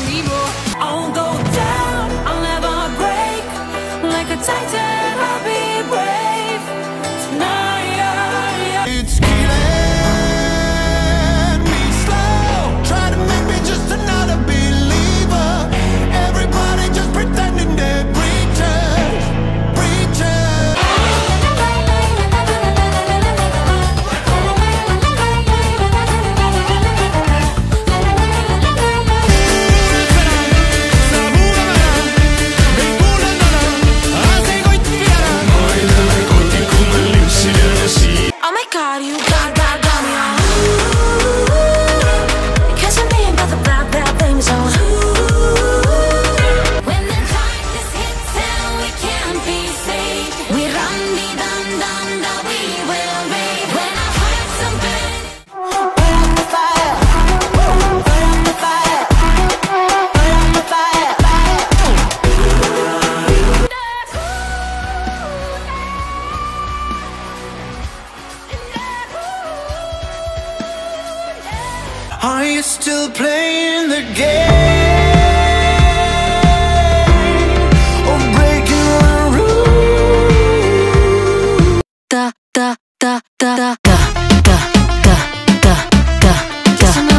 anymore. I'll go down, I'll never break like a titan. God, you. Are you still playing the game? da da da da da da da da da Ξανά